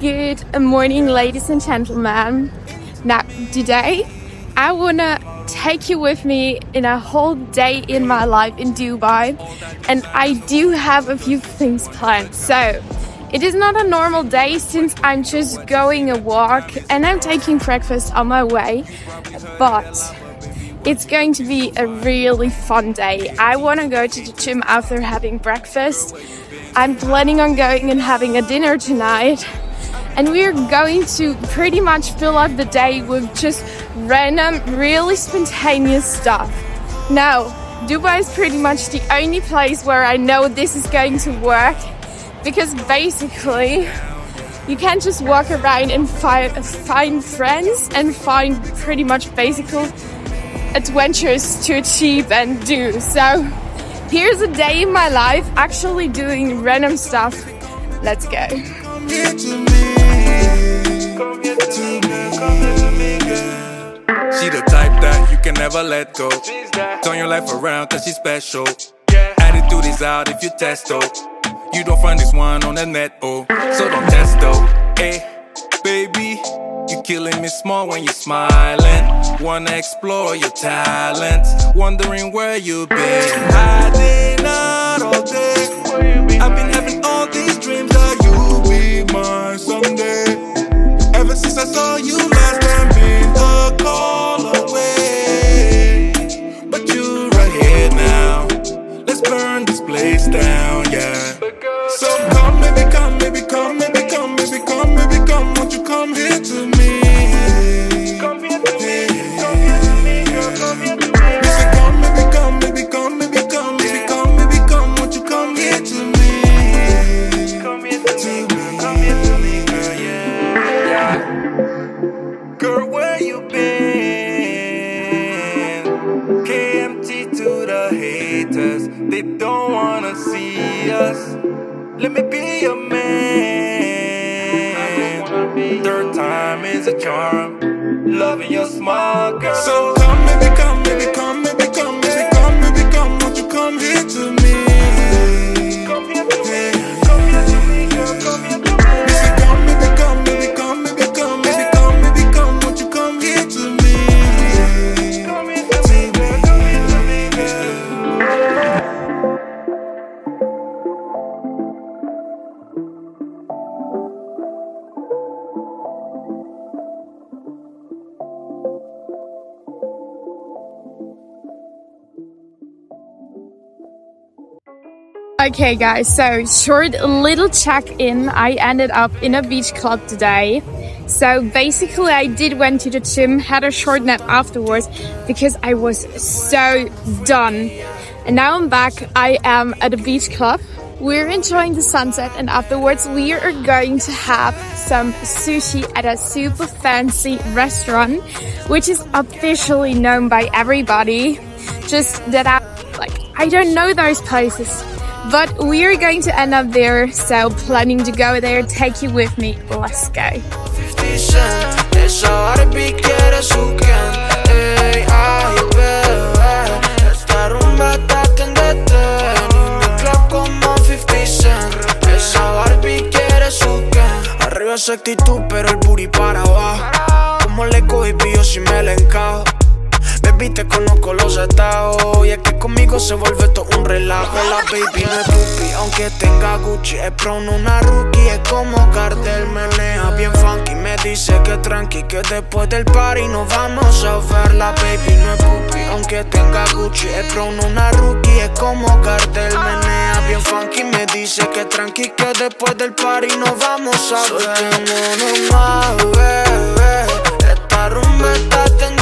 Good morning, ladies and gentlemen. Now, today I wanna take you with me in a whole day in my life in Dubai, and I do have a few things planned. So, it is not a normal day since I'm just going a walk and I'm taking breakfast on my way, but it's going to be a really fun day. I want to go to the gym after having breakfast. I'm planning on going and having a dinner tonight and we're going to pretty much fill up the day with just random, really spontaneous stuff. Now, Dubai is pretty much the only place where I know this is going to work because basically you can't just walk around and find, find friends and find pretty much basic adventures to achieve and do. So here's a day in my life actually doing random stuff. Let's go. Can never let go. Turn your life around cause she's special. Attitude is out if you test though. You don't find this one on the net, oh. So don't test though. Hey, baby, You're killing me small when you're smiling. Wanna explore your talents. Wondering where you've been. Hiding out all day. I've been having all these dreams that you'll be mine someday. Ever since I saw you they don't wanna see us. Let me be your man. Third time is a charm. Loving your smile, girl. So Okay, guys, so short little check in. I ended up in a beach club today. So basically, I did went to the gym, had a short nap afterwards because I was so done. And now I'm back. I am at a beach club. We're enjoying the sunset, and afterwards, we are going to have some sushi at a super fancy restaurant, which is officially known by everybody. Just that I like, I don't know those places. But we're going to end up there, so planning to go there, take you with me. Let's go. 50 Cent Esa Barbie quiere su Ken Ey, ay, bebé Esta rumba está candente En el club como 50 Cent Esa Barbie quiere su Ken Arriba esa actitud, pero el para abajo Como le cogí pillo si me le encajo Baby, te conozco los estados. Y es que conmigo se vuelve todo un relajo. La baby no es puppy, aunque tenga Gucci Es pro, no una rookie, es como cartel Menea bien funky, me dice que tranqui Que después del party nos vamos a ver. La baby no es puppy, aunque tenga Gucci Es pro, no una rookie, es como cartel Menea bien funky, me dice que tranqui Que después del party nos vamos a ver. Soltémonos más, bebé Esta rumba está ten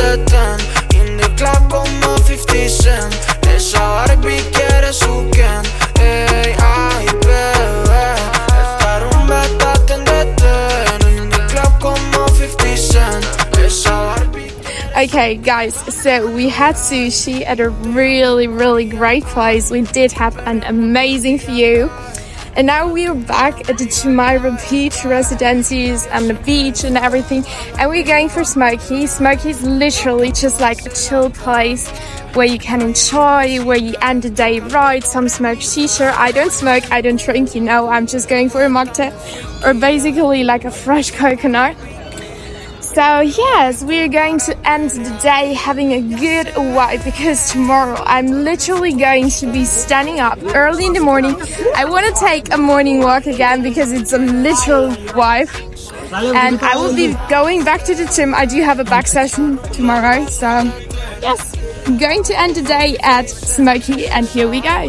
Okay, guys, so we had sushi at a really, really great place. We did have an amazing view. And now we're back at the Jumeirah Beach residencies and the beach and everything. And we're going for Smoky. Smoky is literally just like a chill place where you can enjoy, where you end the day right. Some smoke shisha. I don't smoke, I don't drink, you know. I'm just going for a mocktail or basically like a fresh coconut. So yes, we're going to end the day having a good vibe because tomorrow I'm literally going to be standing up early in the morning. I want to take a morning walk again because it's a literal vibe. And I will be going back to the gym. I do have a back session tomorrow. So yes, I'm going to end the day at Smoky and here we go.